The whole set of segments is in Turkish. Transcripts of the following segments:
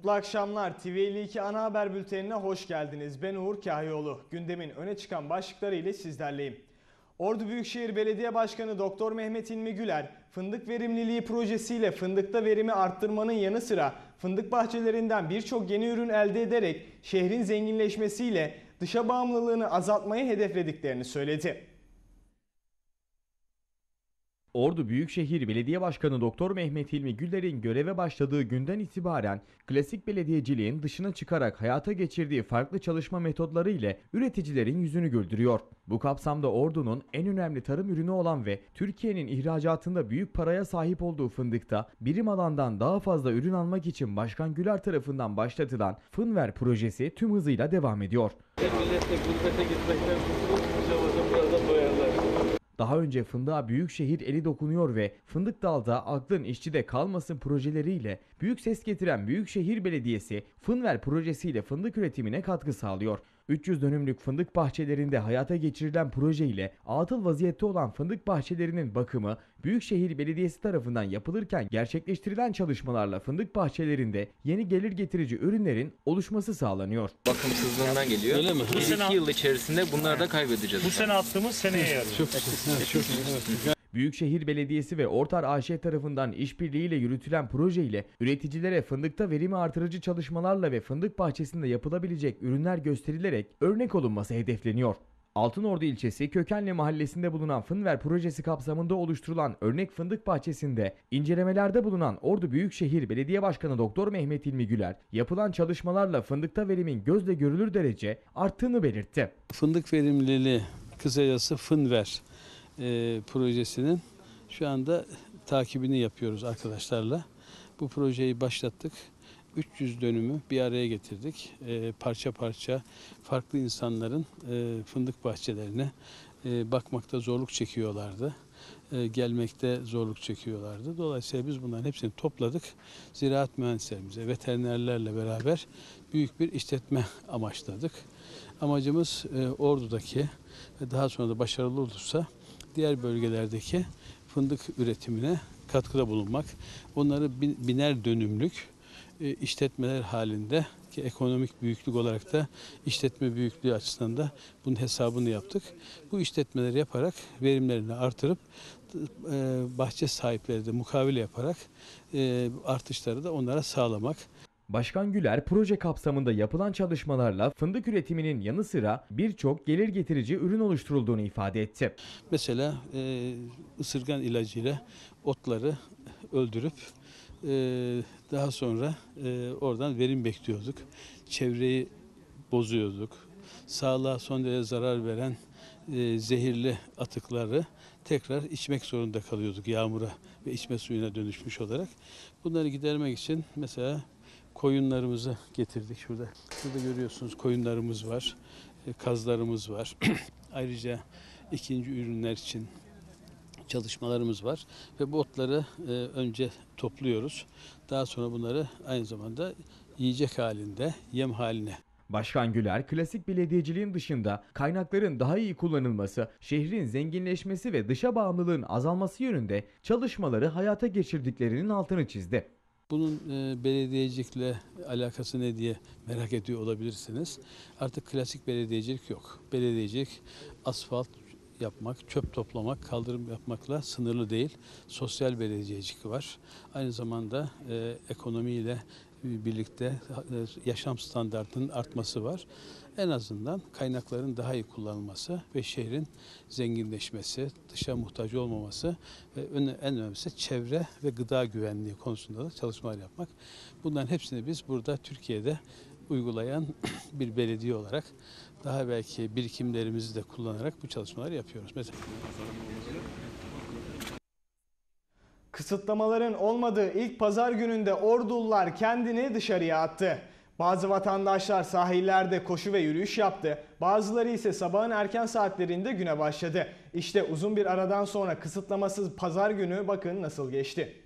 Mutlu akşamlar. TV52 ana haber bültenine hoş geldiniz. Ben Uğur Kahyoğlu. Gündemin öne çıkan başlıkları ile sizlerleyim. Ordu Büyükşehir Belediye Başkanı Doktor Mehmet İlmi Güler, fındık verimliliği projesiyle fındıkta verimi arttırmanın yanı sıra fındık bahçelerinden birçok yeni ürün elde ederek şehrin zenginleşmesiyle dışa bağımlılığını azaltmayı hedeflediklerini söyledi. Ordu Büyükşehir Belediye Başkanı Doktor Mehmet Hilmi Güller'in göreve başladığı günden itibaren klasik belediyeciliğin dışına çıkarak hayata geçirdiği farklı çalışma metodları ile üreticilerin yüzünü güldürüyor. Bu kapsamda Ordu'nun en önemli tarım ürünü olan ve Türkiye'nin ihracatında büyük paraya sahip olduğu fındıkta birim alandan daha fazla ürün almak için Başkan Güler tarafından başlatılan Fınver projesi tüm hızıyla devam ediyor. Millet de gurbete gitmekten kurtulup Mustafa'da burada doyarlar. Daha önce fındığa büyükşehir eli dokunuyor ve Fındık Dal'da aklın işçide kalmasın projeleriyle büyük ses getiren Büyükşehir Belediyesi Fınver projesiyle fındık üretimine katkı sağlıyor. 300 dönümlük fındık bahçelerinde hayata geçirilen proje ile atıl vaziyette olan fındık bahçelerinin bakımı Büyükşehir Belediyesi tarafından yapılırken gerçekleştirilen çalışmalarla fındık bahçelerinde yeni gelir getirici ürünlerin oluşması sağlanıyor. bakımsızlığından geliyor. Öyle mi? Bir iki yıl içerisinde bunları da kaybedeceğiz. Bu sene attığımız seneye yarıyor. Büyükşehir Belediyesi ve Ortar AŞ tarafından işbirliğiyle yürütülen proje ile üreticilere fındıkta verimi artırıcı çalışmalarla ve fındık bahçesinde yapılabilecek ürünler gösterilerek örnek olunması hedefleniyor. Altınordu ilçesi Kökenli mahallesinde bulunan Fınver projesi kapsamında oluşturulan örnek fındık bahçesinde incelemelerde bulunan Ordu Büyükşehir Belediye Başkanı Doktor Mehmet İlmi Güler yapılan çalışmalarla fındıkta verimin gözle görülür derece arttığını belirtti. Fındık verimliliği kısacası Fınver e, projesinin şu anda takibini yapıyoruz arkadaşlarla. Bu projeyi başlattık. 300 dönümü bir araya getirdik. E, parça parça farklı insanların e, fındık bahçelerine e, bakmakta zorluk çekiyorlardı. E, gelmekte zorluk çekiyorlardı. Dolayısıyla biz bunların hepsini topladık. Ziraat mühendislerimize, veterinerlerle beraber büyük bir işletme amaçladık. Amacımız e, Ordu'daki ve daha sonra da başarılı olursa diğer bölgelerdeki fındık üretimine katkıda bulunmak. Onları bin- biner dönümlük e, işletmeler halinde ki ekonomik büyüklük olarak da işletme büyüklüğü açısından da bunun hesabını yaptık. Bu işletmeleri yaparak verimlerini artırıp e, bahçe sahipleri de mukavele yaparak e, artışları da onlara sağlamak. Başkan Güler proje kapsamında yapılan çalışmalarla fındık üretiminin yanı sıra birçok gelir getirici ürün oluşturulduğunu ifade etti. Mesela e, ısırgan ilacıyla otları öldürüp e, daha sonra e, oradan verim bekliyorduk. Çevreyi bozuyorduk. Sağlığa son derece zarar veren e, zehirli atıkları tekrar içmek zorunda kalıyorduk yağmura ve içme suyuna dönüşmüş olarak. Bunları gidermek için mesela koyunlarımızı getirdik şurada. Şurada görüyorsunuz koyunlarımız var, e, kazlarımız var. Ayrıca ikinci ürünler için çalışmalarımız var ve bu otları e, önce topluyoruz. Daha sonra bunları aynı zamanda yiyecek halinde, yem haline Başkan Güler, klasik belediyeciliğin dışında kaynakların daha iyi kullanılması, şehrin zenginleşmesi ve dışa bağımlılığın azalması yönünde çalışmaları hayata geçirdiklerinin altını çizdi. Bunun e, belediyecilikle alakası ne diye merak ediyor olabilirsiniz. Artık klasik belediyecilik yok. Belediyecilik asfalt yapmak, çöp toplamak, kaldırım yapmakla sınırlı değil. Sosyal belediyecilik var. Aynı zamanda e, ekonomiyle birlikte e, yaşam standartının artması var. En azından kaynakların daha iyi kullanılması ve şehrin zenginleşmesi, dışa muhtaç olmaması ve en önemlisi çevre ve gıda güvenliği konusunda da çalışmalar yapmak. Bunların hepsini biz burada Türkiye'de uygulayan bir belediye olarak daha belki birikimlerimizi de kullanarak bu çalışmaları yapıyoruz. Mesela Kısıtlamaların olmadığı ilk pazar gününde Ordulular kendini dışarıya attı. Bazı vatandaşlar sahillerde koşu ve yürüyüş yaptı. Bazıları ise sabahın erken saatlerinde güne başladı. İşte uzun bir aradan sonra kısıtlamasız pazar günü bakın nasıl geçti.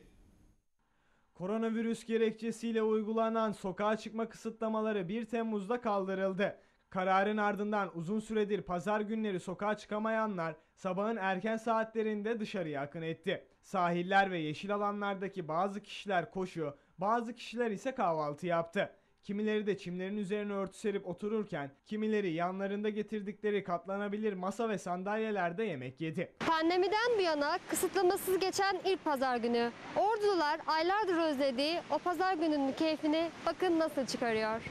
Koronavirüs gerekçesiyle uygulanan sokağa çıkma kısıtlamaları 1 Temmuz'da kaldırıldı. Kararın ardından uzun süredir pazar günleri sokağa çıkamayanlar sabahın erken saatlerinde dışarıya akın etti. Sahiller ve yeşil alanlardaki bazı kişiler koşu, Bazı kişiler ise kahvaltı yaptı. Kimileri de çimlerin üzerine örtü serip otururken, kimileri yanlarında getirdikleri katlanabilir masa ve sandalyelerde yemek yedi. Pandemiden bu yana kısıtlamasız geçen ilk pazar günü. Ordular aylardır özlediği o pazar gününün keyfini bakın nasıl çıkarıyor.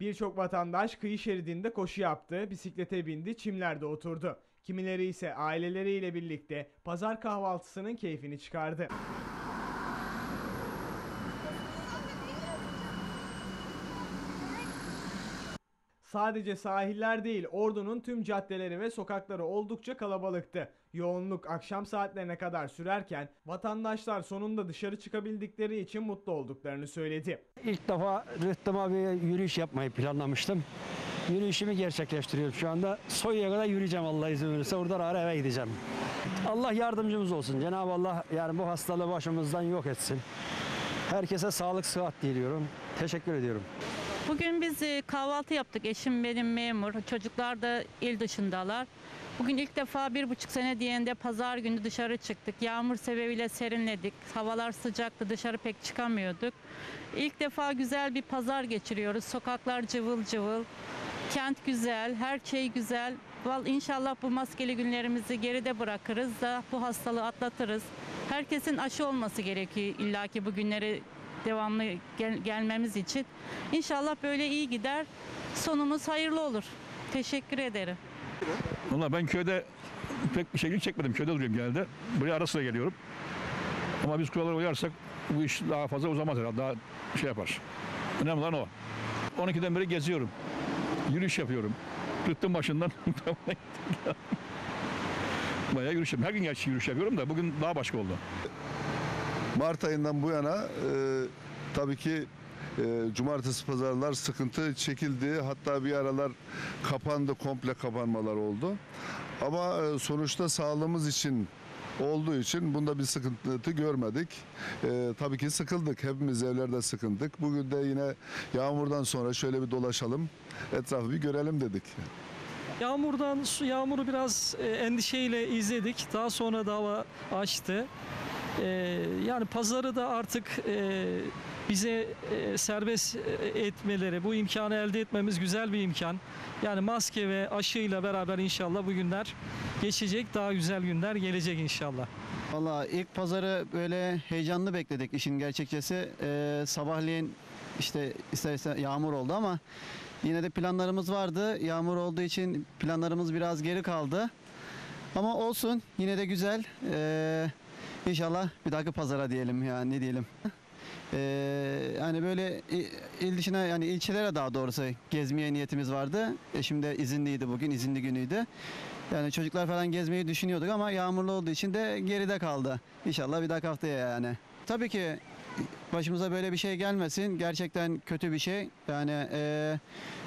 Birçok vatandaş kıyı şeridinde koşu yaptı, bisiklete bindi, çimlerde oturdu. Kimileri ise aileleriyle birlikte pazar kahvaltısının keyfini çıkardı. Sadece sahiller değil, Ordu'nun tüm caddeleri ve sokakları oldukça kalabalıktı. Yoğunluk akşam saatlerine kadar sürerken vatandaşlar sonunda dışarı çıkabildikleri için mutlu olduklarını söyledi. İlk defa Rıhtıma bir yürüyüş yapmayı planlamıştım. Yürüyüşümü gerçekleştiriyorum şu anda. Soyu'ya kadar yürüyeceğim Allah izin verirse. Oradan ara eve gideceğim. Allah yardımcımız olsun. Cenab-ı Allah yani bu hastalığı başımızdan yok etsin. Herkese sağlık sıhhat diliyorum. Teşekkür ediyorum. Bugün biz e, kahvaltı yaptık. Eşim benim memur. Çocuklar da il dışındalar. Bugün ilk defa bir buçuk sene diyende pazar günü dışarı çıktık. Yağmur sebebiyle serinledik. Havalar sıcaktı dışarı pek çıkamıyorduk. İlk defa güzel bir pazar geçiriyoruz. Sokaklar cıvıl cıvıl. Kent güzel, her şey güzel. Val inşallah bu maskeli günlerimizi geride bırakırız da bu hastalığı atlatırız. Herkesin aşı olması gerekiyor illaki bu günleri devamlı gel- gelmemiz için. İnşallah böyle iyi gider. Sonumuz hayırlı olur. Teşekkür ederim. Valla ben köyde pek bir şey çekmedim. Köyde duruyorum genelde. Buraya ara sıra geliyorum. Ama biz kurallara uyarsak bu iş daha fazla uzamaz herhalde. Daha şey yapar. Önemli olan o. 12'den beri geziyorum. Yürüyüş yapıyorum. Rıhtım başından Bayağı yürüyüş yapıyorum. Her gün gerçi yürüyüş yapıyorum da bugün daha başka oldu. Mart ayından bu yana e, tabii ki e, cumartesi pazarlar sıkıntı çekildi. Hatta bir aralar kapandı, komple kapanmalar oldu. Ama e, sonuçta sağlığımız için olduğu için bunda bir sıkıntı görmedik. E, tabii ki sıkıldık. Hepimiz evlerde sıkıldık. Bugün de yine yağmurdan sonra şöyle bir dolaşalım. Etrafı bir görelim dedik. Yağmurdan yağmuru biraz e, endişeyle izledik. Daha sonra da hava açtı. E, yani pazarı da artık e, bize e, serbest e, etmeleri, bu imkanı elde etmemiz güzel bir imkan. Yani maske ve aşıyla beraber inşallah bu günler geçecek. Daha güzel günler gelecek inşallah. Valla ilk pazarı böyle heyecanlı bekledik işin gerçekçesi. Ee, sabahleyin işte ister istemez yağmur oldu ama yine de planlarımız vardı. Yağmur olduğu için planlarımız biraz geri kaldı. Ama olsun yine de güzel. Ee, inşallah bir dahaki pazara diyelim ya ne diyelim. Ee, yani böyle il dışına yani ilçelere daha doğrusu gezmeye niyetimiz vardı. Eşim de izinliydi bugün izinli günüydü. Yani çocuklar falan gezmeyi düşünüyorduk ama yağmurlu olduğu için de geride kaldı. İnşallah bir dahaki haftaya yani. Tabii ki başımıza böyle bir şey gelmesin. Gerçekten kötü bir şey. Yani eee,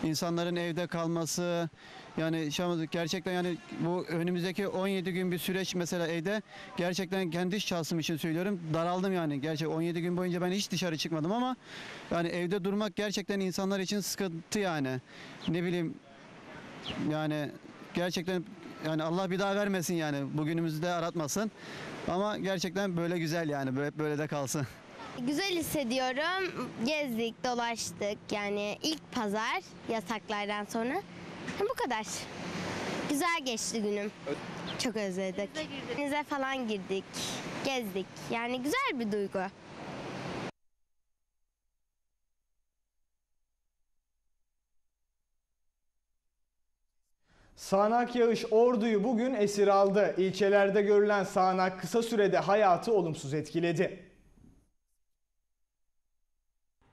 insanların evde kalması yani şu an gerçekten yani bu önümüzdeki 17 gün bir süreç mesela evde gerçekten kendi şahsım için söylüyorum daraldım yani. Gerçek 17 gün boyunca ben hiç dışarı çıkmadım ama yani evde durmak gerçekten insanlar için sıkıntı yani. Ne bileyim yani gerçekten yani Allah bir daha vermesin yani bugünümüzü de aratmasın. Ama gerçekten böyle güzel yani böyle, böyle de kalsın. Güzel hissediyorum. Gezdik, dolaştık. Yani ilk pazar yasaklardan sonra. Bu kadar. Güzel geçti günüm. Çok özledik. Denize falan girdik. Gezdik. Yani güzel bir duygu. Sağanak yağış Ordu'yu bugün esir aldı. İlçelerde görülen sağanak kısa sürede hayatı olumsuz etkiledi.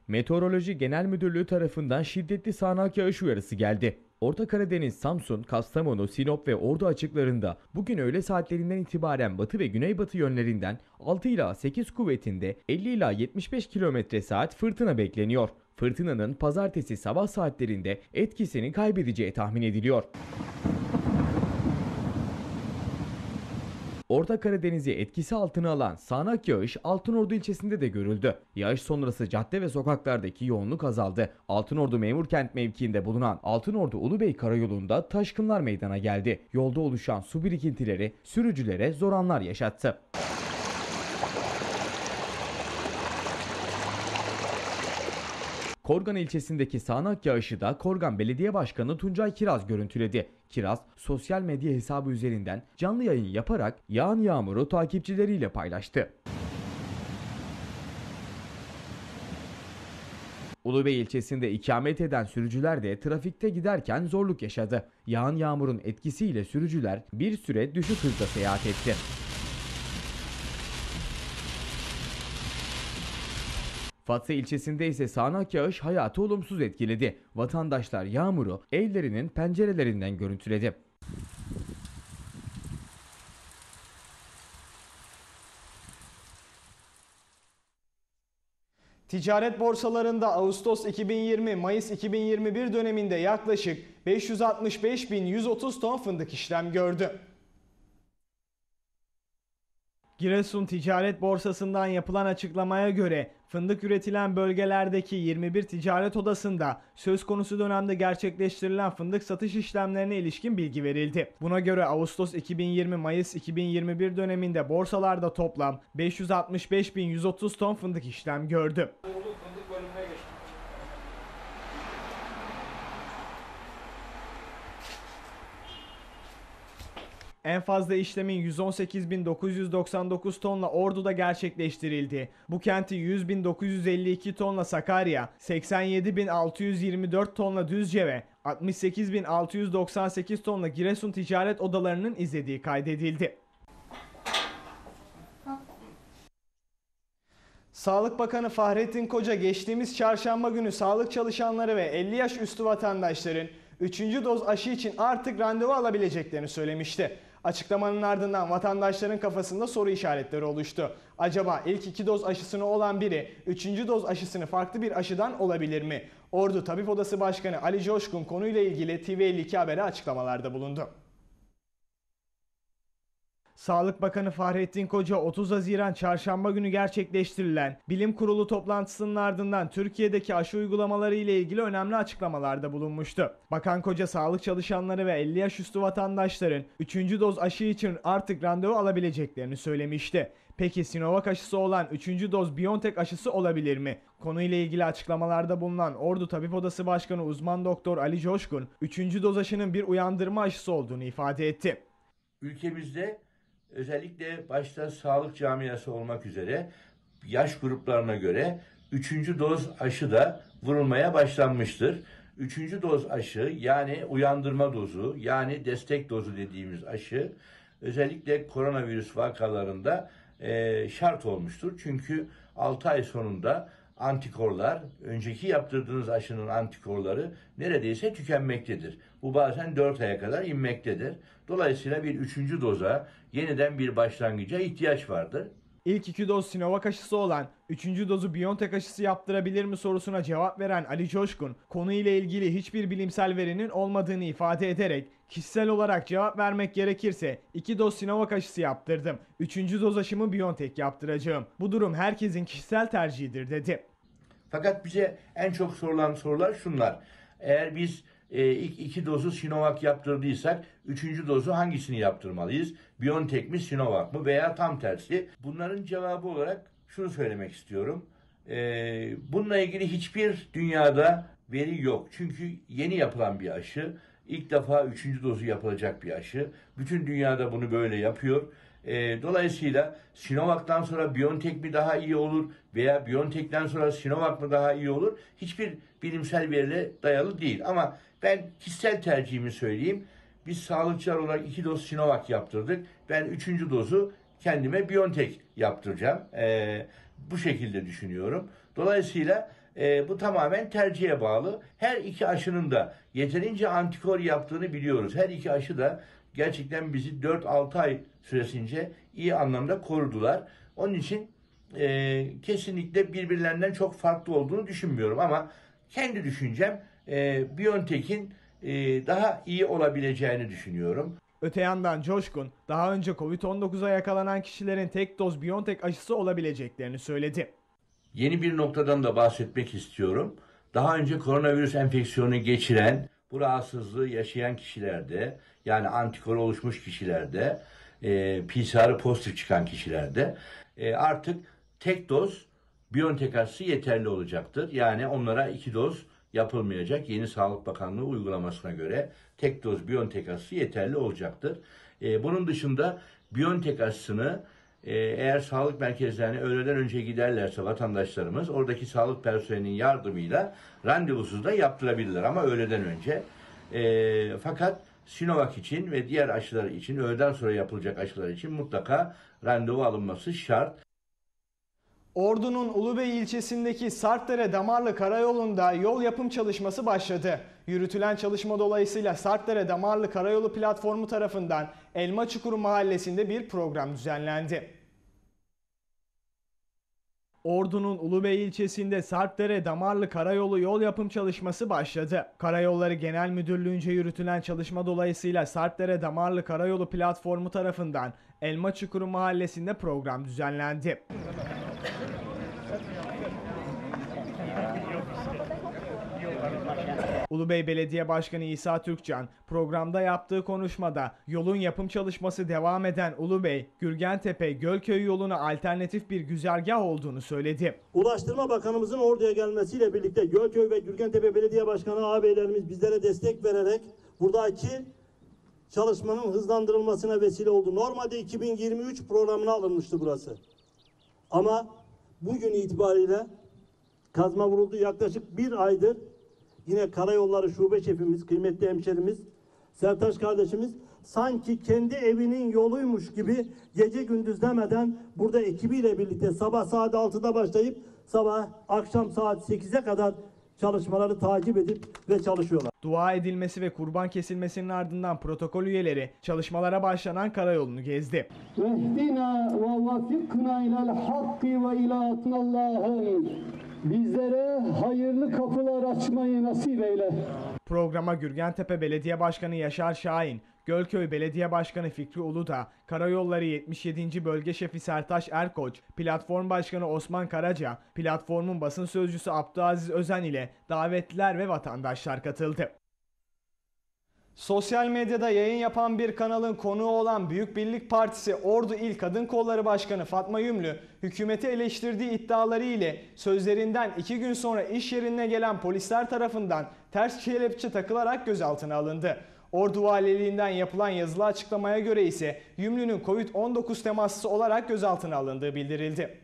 Meteoroloji Genel Müdürlüğü tarafından şiddetli sağanak yağış uyarısı geldi. Orta Karadeniz, Samsun, Kastamonu, Sinop ve Ordu açıklarında bugün öğle saatlerinden itibaren batı ve güneybatı yönlerinden 6 ila 8 kuvvetinde 50 ila 75 km saat fırtına bekleniyor. Fırtınanın pazartesi sabah saatlerinde etkisini kaybedeceği tahmin ediliyor. Orta Karadeniz'i etkisi altına alan sağanak yağış Altınordu ilçesinde de görüldü. Yağış sonrası cadde ve sokaklardaki yoğunluk azaldı. Altınordu Memurkent mevkiinde bulunan Altınordu Ulubey Karayolu'nda taşkınlar meydana geldi. Yolda oluşan su birikintileri sürücülere zor anlar yaşattı. Korgan ilçesindeki sağanak yağışı da Korgan Belediye Başkanı Tuncay Kiraz görüntüledi. Kiraz sosyal medya hesabı üzerinden canlı yayın yaparak yağan yağmuru takipçileriyle paylaştı. Ulubey ilçesinde ikamet eden sürücüler de trafikte giderken zorluk yaşadı. Yağan yağmurun etkisiyle sürücüler bir süre düşük hızda seyahat etti. Fatsa ilçesinde ise sağanak yağış hayatı olumsuz etkiledi. Vatandaşlar yağmuru evlerinin pencerelerinden görüntüledi. Ticaret borsalarında Ağustos 2020 Mayıs 2021 döneminde yaklaşık 565.130 ton fındık işlem gördü. Giresun Ticaret Borsası'ndan yapılan açıklamaya göre fındık üretilen bölgelerdeki 21 ticaret odasında söz konusu dönemde gerçekleştirilen fındık satış işlemlerine ilişkin bilgi verildi. Buna göre Ağustos 2020 Mayıs 2021 döneminde borsalarda toplam 565.130 ton fındık işlem gördü. En fazla işlemin 118.999 tonla Ordu'da gerçekleştirildi. Bu kenti 100.952 tonla Sakarya, 87.624 tonla Düzce ve 68.698 tonla Giresun ticaret odalarının izlediği kaydedildi. Sağlık Bakanı Fahrettin Koca geçtiğimiz çarşamba günü sağlık çalışanları ve 50 yaş üstü vatandaşların 3. doz aşı için artık randevu alabileceklerini söylemişti. Açıklamanın ardından vatandaşların kafasında soru işaretleri oluştu. Acaba ilk iki doz aşısını olan biri 3. doz aşısını farklı bir aşıdan olabilir mi? Ordu Tabip Odası Başkanı Ali Coşkun konuyla ilgili TV52 Haber'e açıklamalarda bulundu. Sağlık Bakanı Fahrettin Koca 30 Haziran Çarşamba günü gerçekleştirilen Bilim Kurulu toplantısının ardından Türkiye'deki aşı uygulamaları ile ilgili önemli açıklamalarda bulunmuştu. Bakan Koca sağlık çalışanları ve 50 yaş üstü vatandaşların 3. doz aşı için artık randevu alabileceklerini söylemişti. Peki Sinovac aşısı olan 3. doz BioNTech aşısı olabilir mi? Konuyla ilgili açıklamalarda bulunan Ordu Tabip Odası Başkanı uzman doktor Ali Coşkun, 3. doz aşının bir uyandırma aşısı olduğunu ifade etti. Ülkemizde özellikle başta sağlık camiası olmak üzere yaş gruplarına göre üçüncü doz aşı da vurulmaya başlanmıştır. Üçüncü doz aşı yani uyandırma dozu yani destek dozu dediğimiz aşı özellikle koronavirüs vakalarında e, şart olmuştur. Çünkü 6 ay sonunda antikorlar, önceki yaptırdığınız aşının antikorları neredeyse tükenmektedir. Bu bazen 4 aya kadar inmektedir. Dolayısıyla bir üçüncü doza, yeniden bir başlangıca ihtiyaç vardır. İlk iki doz Sinovac aşısı olan 3. dozu BioNTech aşısı yaptırabilir mi sorusuna cevap veren Ali Coşkun, konuyla ilgili hiçbir bilimsel verinin olmadığını ifade ederek kişisel olarak cevap vermek gerekirse 2 doz Sinovac aşısı yaptırdım. 3. doz aşımı BioNTech yaptıracağım. Bu durum herkesin kişisel tercihidir dedi. Fakat bize en çok sorulan sorular şunlar. Eğer biz e, ilk iki dozu Sinovac yaptırdıysak üçüncü dozu hangisini yaptırmalıyız? BioNTech mi Sinovac mı veya tam tersi? Bunların cevabı olarak şunu söylemek istiyorum. E, bununla ilgili hiçbir dünyada veri yok. Çünkü yeni yapılan bir aşı. İlk defa üçüncü dozu yapılacak bir aşı. Bütün dünyada bunu böyle yapıyor. E, dolayısıyla Sinovac'tan sonra BioNTech mi daha iyi olur veya BioNTech'ten sonra Sinovac mı daha iyi olur? Hiçbir bilimsel veriyle dayalı değil. Ama ben kişisel tercihimi söyleyeyim. Biz sağlıkçılar olarak iki doz Sinovac yaptırdık. Ben üçüncü dozu kendime BioNTech yaptıracağım. E, bu şekilde düşünüyorum. Dolayısıyla e, bu tamamen tercihe bağlı. Her iki aşının da yeterince antikor yaptığını biliyoruz. Her iki aşı da gerçekten bizi 4-6 ay süresince iyi anlamda korudular. Onun için e, kesinlikle birbirlerinden çok farklı olduğunu düşünmüyorum ama kendi düşüncem e, BioNTech'in e, daha iyi olabileceğini düşünüyorum. Öte yandan Coşkun daha önce Covid-19'a yakalanan kişilerin tek doz BioNTech aşısı olabileceklerini söyledi. Yeni bir noktadan da bahsetmek istiyorum. Daha önce koronavirüs enfeksiyonu geçiren, bu rahatsızlığı yaşayan kişilerde, yani antikor oluşmuş kişilerde, e, PCR'ı pozitif çıkan kişilerde e, artık tek doz BioNTech aşısı yeterli olacaktır. Yani onlara iki doz yapılmayacak. Yeni Sağlık Bakanlığı uygulamasına göre tek doz BioNTech aşısı yeterli olacaktır. E, bunun dışında BioNTech aşısını e, eğer sağlık merkezlerine öğleden önce giderlerse vatandaşlarımız oradaki sağlık personelinin yardımıyla randevusuz da yaptırabilirler ama öğleden önce. E, fakat Sinovac için ve diğer aşılar için öğleden sonra yapılacak aşılar için mutlaka randevu alınması şart. Ordu'nun Ulubey ilçesindeki Sartdere Damarlı Karayolu'nda yol yapım çalışması başladı. Yürütülen çalışma dolayısıyla Sartdere Damarlı Karayolu platformu tarafından Elma Çukuru mahallesinde bir program düzenlendi. Ordu'nun Ulubey ilçesinde Sarpdere Damarlı Karayolu yol yapım çalışması başladı. Karayolları Genel Müdürlüğü'nce yürütülen çalışma dolayısıyla Sarpdere Damarlı Karayolu platformu tarafından Elma Çukuru mahallesinde program düzenlendi. Ulubey Belediye Başkanı İsa Türkcan programda yaptığı konuşmada yolun yapım çalışması devam eden Ulubey, Gürgentepe, Gölköy yoluna alternatif bir güzergah olduğunu söyledi. Ulaştırma Bakanımızın orduya gelmesiyle birlikte Gölköy ve Gürgentepe Belediye Başkanı ağabeylerimiz bizlere destek vererek buradaki çalışmanın hızlandırılmasına vesile oldu. Normalde 2023 programına alınmıştı burası. Ama bugün itibariyle kazma vuruldu. Yaklaşık bir aydır yine Karayolları Şube Şefimiz, kıymetli hemşerimiz Sertaş kardeşimiz sanki kendi evinin yoluymuş gibi gece gündüz demeden burada ekibiyle birlikte sabah saat 6'da başlayıp sabah akşam saat 8'e kadar çalışmaları takip edip ve çalışıyorlar. Dua edilmesi ve kurban kesilmesinin ardından protokol üyeleri çalışmalara başlanan karayolunu gezdi. Vehdina ve vafikna ilel hakki ve ila. Bizlere hayırlı kapılar açmayı nasip eyle. Programa Gürgentepe Belediye Başkanı Yaşar Şahin, Gölköy Belediye Başkanı Fikri Uludağ, Karayolları 77. Bölge Şefi Sertaş Erkoç, Platform Başkanı Osman Karaca, platformun basın sözcüsü Abdülaziz Özen ile davetliler ve vatandaşlar katıldı. Sosyal medyada yayın yapan bir kanalın konuğu olan Büyük Birlik Partisi Ordu İl Kadın Kolları Başkanı Fatma Yümlü, hükümeti eleştirdiği iddiaları ile sözlerinden iki gün sonra iş yerine gelen polisler tarafından ters kelepçe takılarak gözaltına alındı. Ordu Valiliğinden yapılan yazılı açıklamaya göre ise Yümlü'nün Covid-19 temaslısı olarak gözaltına alındığı bildirildi.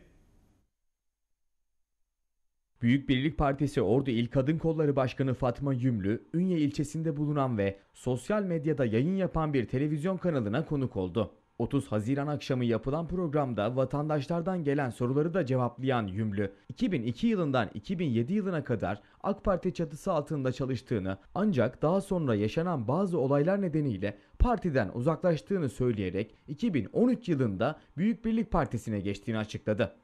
Büyük Birlik Partisi Ordu İl Kadın Kolları Başkanı Fatma Yümlü, Ünye ilçesinde bulunan ve sosyal medyada yayın yapan bir televizyon kanalına konuk oldu. 30 Haziran akşamı yapılan programda vatandaşlardan gelen soruları da cevaplayan Yümlü, 2002 yılından 2007 yılına kadar AK Parti çatısı altında çalıştığını ancak daha sonra yaşanan bazı olaylar nedeniyle partiden uzaklaştığını söyleyerek 2013 yılında Büyük Birlik Partisi'ne geçtiğini açıkladı.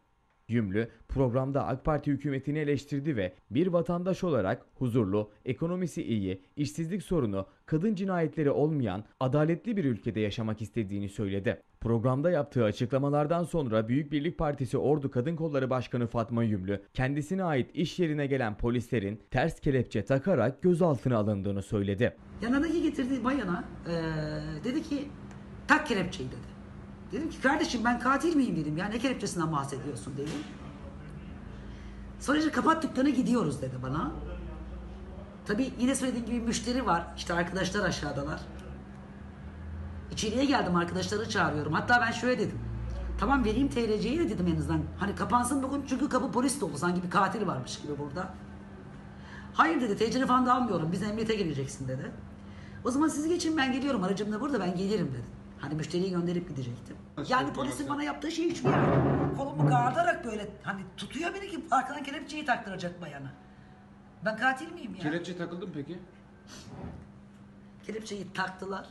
Yümlü programda AK Parti hükümetini eleştirdi ve bir vatandaş olarak huzurlu, ekonomisi iyi, işsizlik sorunu, kadın cinayetleri olmayan, adaletli bir ülkede yaşamak istediğini söyledi. Programda yaptığı açıklamalardan sonra Büyük Birlik Partisi Ordu Kadın Kolları Başkanı Fatma Yümlü, kendisine ait iş yerine gelen polislerin ters kelepçe takarak gözaltına alındığını söyledi. Yanındaki getirdiği bayana eee, dedi ki tak kelepçeyi dedi. Dedim ki kardeşim ben katil miyim dedim. Ya ne kelepçesinden bahsediyorsun dedim. Sonra işte kapat dükkanı gidiyoruz dedi bana. Tabii yine söylediğim gibi müşteri var. İşte arkadaşlar aşağıdalar. İçeriye geldim arkadaşları çağırıyorum. Hatta ben şöyle dedim. Tamam vereyim TLC'yi de dedim en azından. Hani kapansın bugün çünkü kapı polis dolu. Sanki bir katil varmış gibi burada. Hayır dedi TC'ni falan da almıyorum. Biz emniyete geleceksin dedi. O zaman siz geçin ben geliyorum. Aracım da burada ben gelirim dedi. Hani müşteriyi gönderip gidecektim. Yani polisin bana yaptığı şey hiçbir yani. Kolumu gardarak böyle hani tutuyor beni ki arkadan kelepçeyi taktıracak bayana. Ben katil miyim ya? Kelepçe takıldı mı peki? Kelepçeyi taktılar.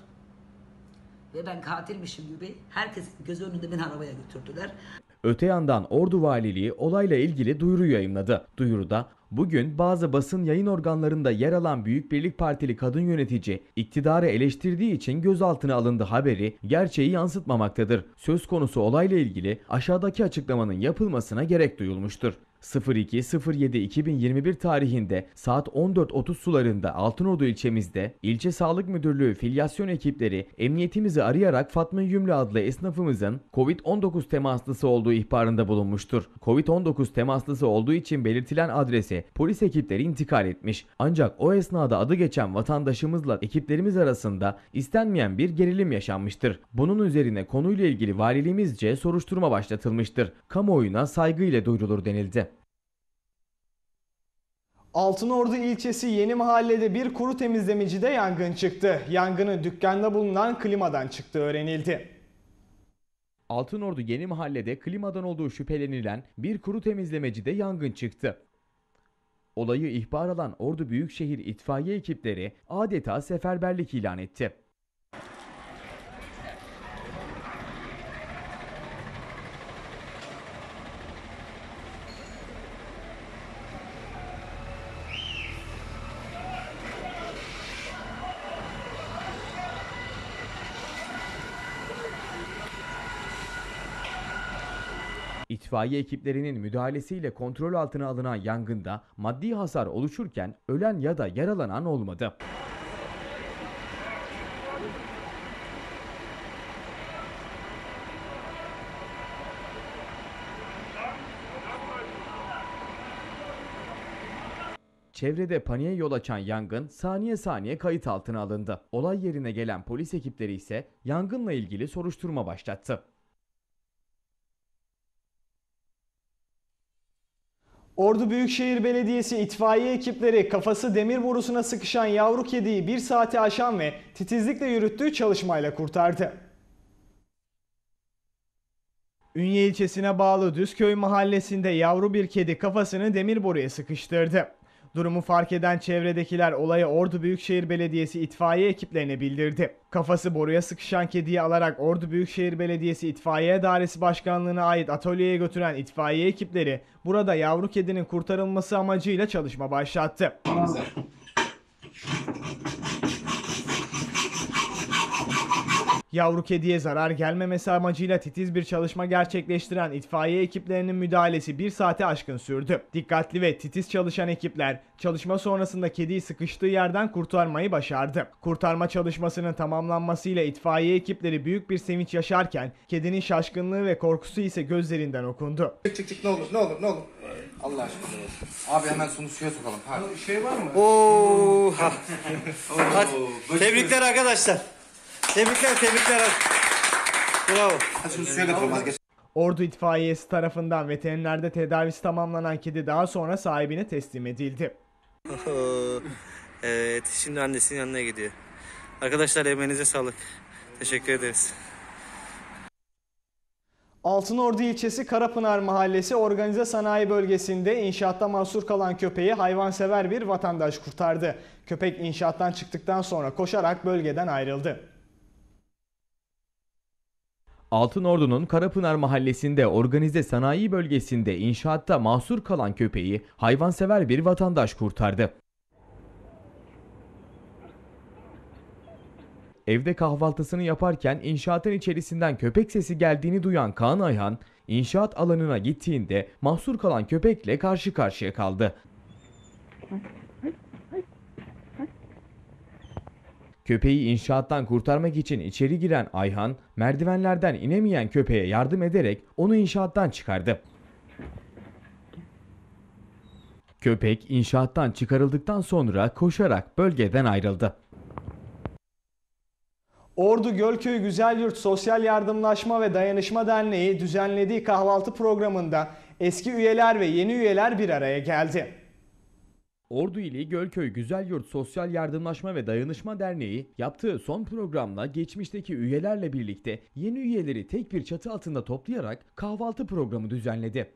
Ve ben katilmişim gibi herkesin gözü önünde beni arabaya götürdüler. Öte yandan Ordu Valiliği olayla ilgili duyuru yayınladı. Duyuruda Bugün bazı basın yayın organlarında yer alan Büyük Birlik Partili kadın yönetici iktidarı eleştirdiği için gözaltına alındı haberi gerçeği yansıtmamaktadır. Söz konusu olayla ilgili aşağıdaki açıklamanın yapılmasına gerek duyulmuştur. 02.07.2021 tarihinde saat 14.30 sularında Altınordu ilçemizde ilçe sağlık müdürlüğü filyasyon ekipleri emniyetimizi arayarak Fatma Yümlü adlı esnafımızın Covid-19 temaslısı olduğu ihbarında bulunmuştur. Covid-19 temaslısı olduğu için belirtilen adrese polis ekipleri intikal etmiş. Ancak o esnada adı geçen vatandaşımızla ekiplerimiz arasında istenmeyen bir gerilim yaşanmıştır. Bunun üzerine konuyla ilgili valiliğimizce soruşturma başlatılmıştır. Kamuoyuna saygıyla duyurulur denildi. Altınordu ilçesi Yeni Mahalle'de bir kuru temizlemecide yangın çıktı. Yangının dükkanda bulunan klimadan çıktığı öğrenildi. Altınordu Yeni Mahalle'de klimadan olduğu şüphelenilen bir kuru temizlemecide yangın çıktı. Olayı ihbar alan Ordu Büyükşehir itfaiye ekipleri adeta seferberlik ilan etti. İtfaiye ekiplerinin müdahalesiyle kontrol altına alınan yangında maddi hasar oluşurken ölen ya da yaralanan olmadı. Çevrede paniğe yol açan yangın saniye saniye kayıt altına alındı. Olay yerine gelen polis ekipleri ise yangınla ilgili soruşturma başlattı. Ordu Büyükşehir Belediyesi itfaiye ekipleri kafası demir borusuna sıkışan yavru kediyi bir saati aşan ve titizlikle yürüttüğü çalışmayla kurtardı. Ünye ilçesine bağlı Düzköy mahallesinde yavru bir kedi kafasını demir boruya sıkıştırdı. Durumu fark eden çevredekiler olayı Ordu Büyükşehir Belediyesi itfaiye ekiplerine bildirdi. Kafası boruya sıkışan kediyi alarak Ordu Büyükşehir Belediyesi İtfaiye Dairesi Başkanlığı'na ait atölyeye götüren itfaiye ekipleri burada yavru kedinin kurtarılması amacıyla çalışma başlattı. Yavru kediye zarar gelmemesi amacıyla titiz bir çalışma gerçekleştiren itfaiye ekiplerinin müdahalesi bir saate aşkın sürdü. Dikkatli ve titiz çalışan ekipler çalışma sonrasında kediyi sıkıştığı yerden kurtarmayı başardı. Kurtarma çalışmasının tamamlanmasıyla itfaiye ekipleri büyük bir sevinç yaşarken kedinin şaşkınlığı ve korkusu ise gözlerinden okundu. Çık çık ne olur ne olur ne olur. Allah aşkına. Abi hemen şunu suya sokalım. Hadi. Şey var mı? Oo. ha. Hadi. Tebrikler arkadaşlar. Tebrikler tebrikler. Bravo. Ordu itfaiyesi tarafından veterinerde tedavisi tamamlanan kedi daha sonra sahibine teslim edildi. evet şimdi annesinin yanına gidiyor. Arkadaşlar emeğinize sağlık. Teşekkür ederiz. Altınordu ilçesi Karapınar Mahallesi organize sanayi bölgesinde inşaatta mahsur kalan köpeği hayvansever bir vatandaş kurtardı. Köpek inşaattan çıktıktan sonra koşarak bölgeden ayrıldı. Altınordu'nun Karapınar mahallesinde organize sanayi bölgesinde inşaatta mahsur kalan köpeği hayvansever bir vatandaş kurtardı. Evde kahvaltısını yaparken inşaatın içerisinden köpek sesi geldiğini duyan Kaan Ayhan, inşaat alanına gittiğinde mahsur kalan köpekle karşı karşıya kaldı. Köpeği inşaattan kurtarmak için içeri giren Ayhan, merdivenlerden inemeyen köpeğe yardım ederek onu inşaattan çıkardı. Köpek inşaattan çıkarıldıktan sonra koşarak bölgeden ayrıldı. Ordu Gölköy Güzelyurt Sosyal Yardımlaşma ve Dayanışma Derneği düzenlediği kahvaltı programında eski üyeler ve yeni üyeler bir araya geldi. Ordu ili Gölköy Güzelyurt Sosyal Yardımlaşma ve Dayanışma Derneği yaptığı son programla geçmişteki üyelerle birlikte yeni üyeleri tek bir çatı altında toplayarak kahvaltı programı düzenledi.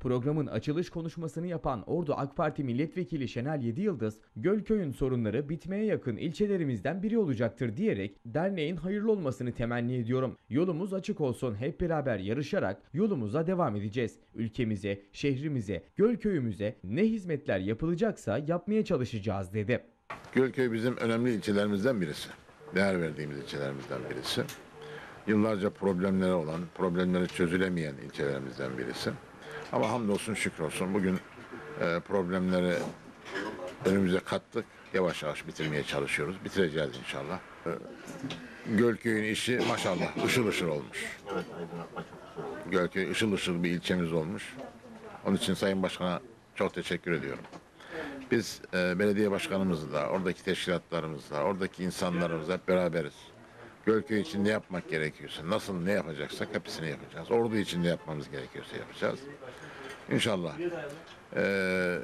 Programın açılış konuşmasını yapan Ordu AK Parti Milletvekili Şenel Yediyıldız, Gölköy'ün sorunları bitmeye yakın ilçelerimizden biri olacaktır diyerek derneğin hayırlı olmasını temenni ediyorum. Yolumuz açık olsun hep beraber yarışarak yolumuza devam edeceğiz. Ülkemize, şehrimize, Gölköy'ümüze ne hizmetler yapılacaksa yapmaya çalışacağız dedi. Gölköy bizim önemli ilçelerimizden birisi. Değer verdiğimiz ilçelerimizden birisi. Yıllarca problemleri olan, problemleri çözülemeyen ilçelerimizden birisi. Ama hamdolsun şükrolsun bugün e, problemleri önümüze kattık. Yavaş yavaş bitirmeye çalışıyoruz. Bitireceğiz inşallah. E, Gölköy'ün işi maşallah ışıl ışıl olmuş. Gölköy ışıl ışıl bir ilçemiz olmuş. Onun için Sayın Başkan'a çok teşekkür ediyorum. Biz e, belediye başkanımızla, oradaki teşkilatlarımızla, oradaki insanlarımızla hep beraberiz. Gölköy için ne yapmak gerekiyorsa, nasıl ne yapacaksak hepsini yapacağız. Ordu için ne yapmamız gerekiyorsa yapacağız. İnşallah e,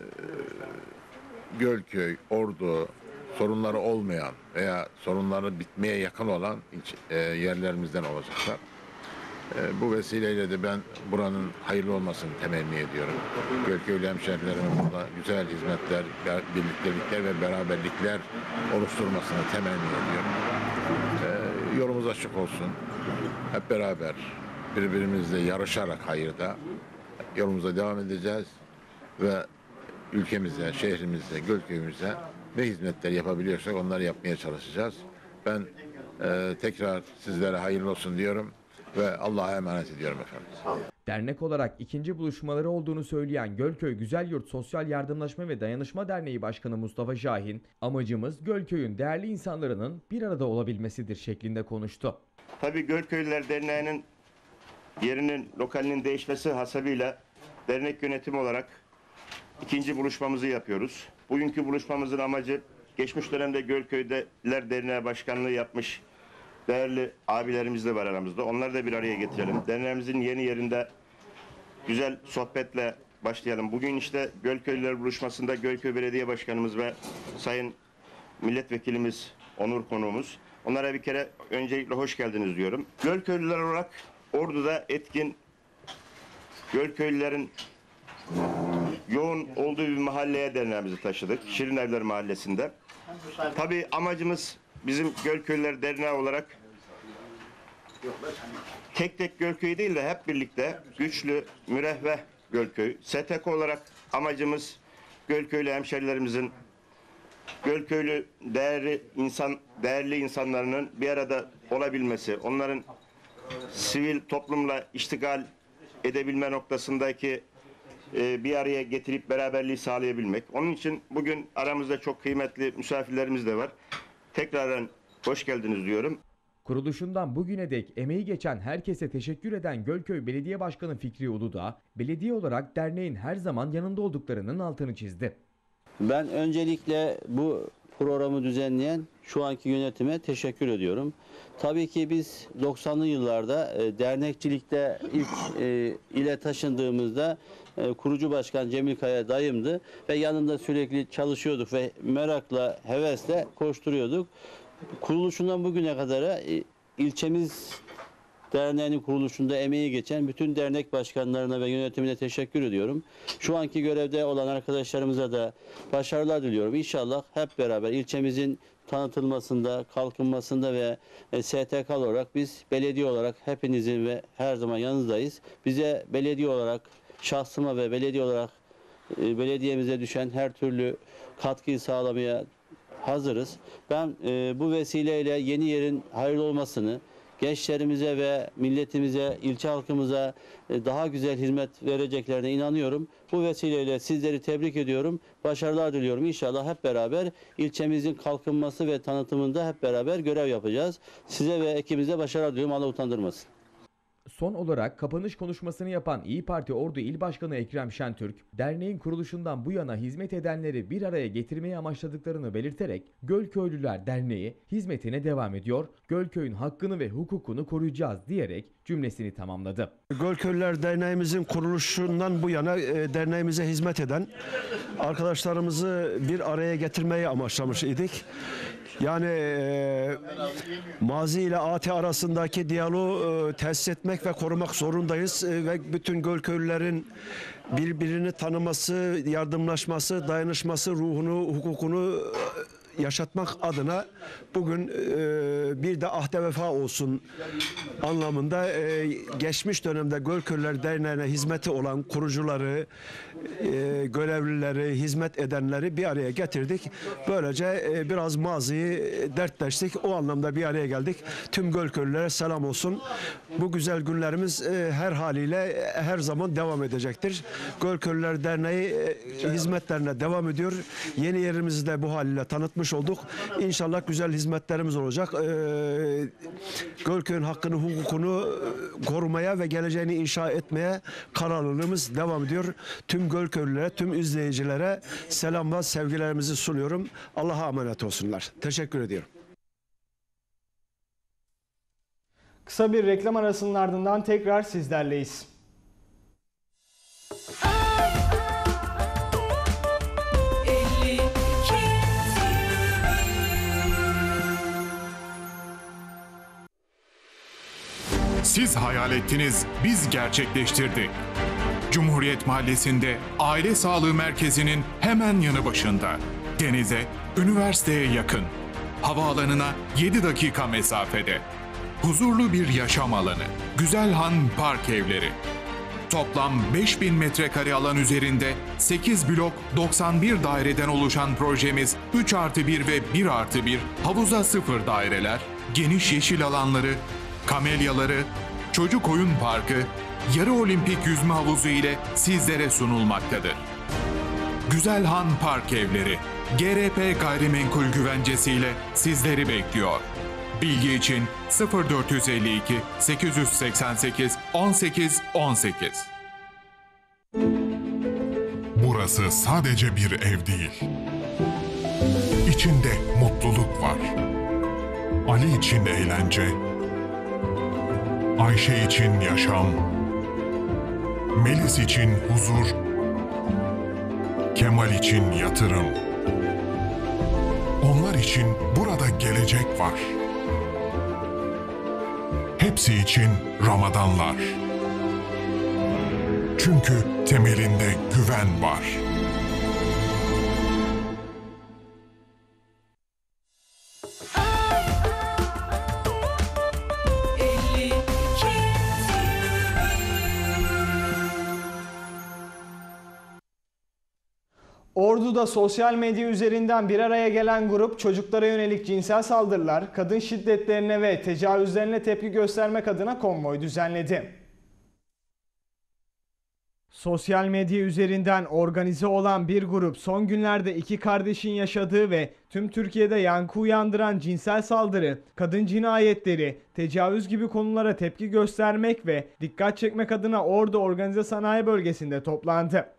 Gölköy, Ordu sorunları olmayan veya sorunları bitmeye yakın olan ilç- e, yerlerimizden olacaklar. E, bu vesileyle de ben buranın hayırlı olmasını temenni ediyorum. Gölköylü hemşehrilerime burada güzel hizmetler, birliktelikler ve beraberlikler oluşturmasını temenni ediyorum. Yolumuz açık olsun. Hep beraber birbirimizle yarışarak hayırda yolumuza devam edeceğiz ve ülkemize, şehrimize, Gölköy'ümüze ne hizmetler yapabiliyorsak onları yapmaya çalışacağız. Ben e, tekrar sizlere hayırlı olsun diyorum ve Allah'a emanet ediyorum efendim. Dernek olarak ikinci buluşmaları olduğunu söyleyen Gölköy Güzel Yurt Sosyal Yardımlaşma ve Dayanışma Derneği Başkanı Mustafa Şahin, amacımız Gölköy'ün değerli insanlarının bir arada olabilmesidir şeklinde konuştu. Tabii Gölköylüler Derneği'nin yerinin, lokalinin değişmesi hasabıyla dernek yönetimi olarak ikinci buluşmamızı yapıyoruz. Bugünkü buluşmamızın amacı geçmiş dönemde Gölköy'deler Derneği Başkanlığı yapmış değerli abilerimiz de var aramızda. Onları da bir araya getirelim. Derneğimizin yeni yerinde güzel sohbetle başlayalım. Bugün işte Gölköylüler buluşmasında Gölköy Belediye Başkanımız ve Sayın Milletvekilimiz Onur konuğumuz. Onlara bir kere öncelikle hoş geldiniz diyorum. Gölköylüler olarak Ordu'da etkin Gölköylülerin yoğun olduğu bir mahalleye derneğimizi taşıdık. Şirin Evler Mahallesi'nde. Tabii amacımız bizim Gölköylüler Derneği olarak tek tek Gölköy değil de hep birlikte güçlü, müreffeh Gölköy. STK olarak amacımız Gölköylü hemşerilerimizin Gölköylü değerli insan değerli insanların bir arada olabilmesi, onların sivil toplumla iştigal edebilme noktasındaki e, bir araya getirip beraberliği sağlayabilmek. Onun için bugün aramızda çok kıymetli misafirlerimiz de var. Tekrardan hoş geldiniz diyorum. Kuruluşundan bugüne dek emeği geçen herkese teşekkür eden Gölköy Belediye Başkanı Fikri Uludağ, belediye olarak derneğin her zaman yanında olduklarının altını çizdi. Ben öncelikle bu programı düzenleyen şu anki yönetime teşekkür ediyorum. Tabii ki biz 90'lı yıllarda e, dernekçilikte ilk e, ile taşındığımızda e, kurucu başkan Cemil Kaya dayımdı ve yanında sürekli çalışıyorduk ve merakla, hevesle koşturuyorduk. Kuruluşundan bugüne kadar e, ilçemiz derneğinin kuruluşunda emeği geçen bütün dernek başkanlarına ve yönetimine teşekkür ediyorum. Şu anki görevde olan arkadaşlarımıza da başarılar diliyorum. İnşallah hep beraber ilçemizin tanıtılmasında, kalkınmasında ve e, STK olarak biz belediye olarak hepinizin ve her zaman yanınızdayız. Bize belediye olarak, şahsıma ve belediye olarak e, belediyemize düşen her türlü katkıyı sağlamaya hazırız. Ben e, bu vesileyle yeni yerin hayırlı olmasını, gençlerimize ve milletimize, ilçe halkımıza e, daha güzel hizmet vereceklerine inanıyorum. Bu vesileyle sizleri tebrik ediyorum. Başarılar diliyorum. İnşallah hep beraber ilçemizin kalkınması ve tanıtımında hep beraber görev yapacağız. Size ve ekibimize başarılar diliyorum. Allah utandırmasın. Son olarak kapanış konuşmasını yapan İyi Parti Ordu İl Başkanı Ekrem Şentürk, derneğin kuruluşundan bu yana hizmet edenleri bir araya getirmeyi amaçladıklarını belirterek Gölköylüler Derneği hizmetine devam ediyor, Gölköy'ün hakkını ve hukukunu koruyacağız diyerek cümlesini tamamladı. Gölköylüler Derneğimizin kuruluşundan bu yana e, derneğimize hizmet eden arkadaşlarımızı bir araya getirmeyi amaçlamış idik. Yani e, mazi ile AT arasındaki diyaloğu e, tesis etmek ve korumak zorundayız. E, ve bütün Gölköylülerin birbirini tanıması, yardımlaşması, dayanışması, ruhunu, hukukunu e, yaşatmak adına bugün e, bir de ahde vefa olsun anlamında e, geçmiş dönemde Gölköylüler Derneği'ne hizmeti olan kurucuları, e, görevlileri, hizmet edenleri bir araya getirdik. Böylece e, biraz maziyi dertleştik. O anlamda bir araya geldik. Tüm Gölköylülere selam olsun. Bu güzel günlerimiz e, her haliyle e, her zaman devam edecektir. Gölköylüler Derneği e, hizmetlerine devam ediyor. Yeni yerimizi de bu haliyle tanıtmış olduk. İnşallah güzel hizmetlerimiz olacak. E, Gölköy'ün hakkını, hukukunu e, korumaya ve geleceğini inşa etmeye kararlılığımız devam ediyor. Tüm Gölköylülere, tüm izleyicilere selam ve sevgilerimizi sunuyorum. Allah'a emanet olsunlar. Teşekkür ediyorum. Kısa bir reklam arasının ardından tekrar sizlerleyiz. Siz hayal ettiniz, biz gerçekleştirdik. Cumhuriyet Mahallesi'nde Aile Sağlığı Merkezi'nin hemen yanı başında. Denize, üniversiteye yakın. Havaalanına 7 dakika mesafede. Huzurlu bir yaşam alanı. Güzelhan Park Evleri. Toplam 5000 metrekare alan üzerinde 8 blok 91 daireden oluşan projemiz 3 artı 1 ve 1 artı 1 havuza sıfır daireler, geniş yeşil alanları, kamelyaları, çocuk oyun parkı, yarı olimpik yüzme havuzu ile sizlere sunulmaktadır. Güzelhan Park Evleri, GRP Gayrimenkul Güvencesiyle sizleri bekliyor. Bilgi için 0452 888 18 18. Burası sadece bir ev değil. İçinde mutluluk var. Ali için eğlence, Ayşe için yaşam, Melis için huzur, Kemal için yatırım. Onlar için burada gelecek var. Hepsi için Ramadanlar. Çünkü temelinde güven var. Ordu'da sosyal medya üzerinden bir araya gelen grup çocuklara yönelik cinsel saldırılar, kadın şiddetlerine ve tecavüzlerine tepki göstermek adına konvoy düzenledi. Sosyal medya üzerinden organize olan bir grup son günlerde iki kardeşin yaşadığı ve tüm Türkiye'de yankı uyandıran cinsel saldırı, kadın cinayetleri, tecavüz gibi konulara tepki göstermek ve dikkat çekmek adına Ordu Organize Sanayi Bölgesi'nde toplandı.